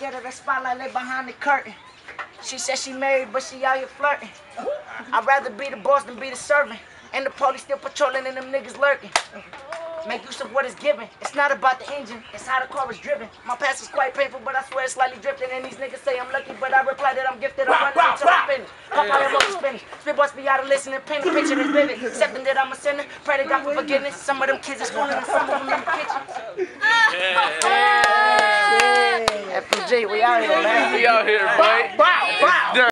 Get her the spotlight lay behind the curtain. She said she married, but she out here flirting. I'd rather be the boss than be the servant. And the police still patrolling and them niggas lurking. Make use of what is given. It's not about the engine, it's how the car is driven. My past is quite painful, but I swear it's slightly drifting. And these niggas say I'm lucky, but I reply that I'm gifted. I'm running until I'm finished. Pop out and spinning. Spit boys be out of listening, paint a picture that's vivid. Accepting that I'm a sinner, pray to God for forgiveness. Some of them kids is schooling and some of them in the kitchen. We out here, man. We out here, boy.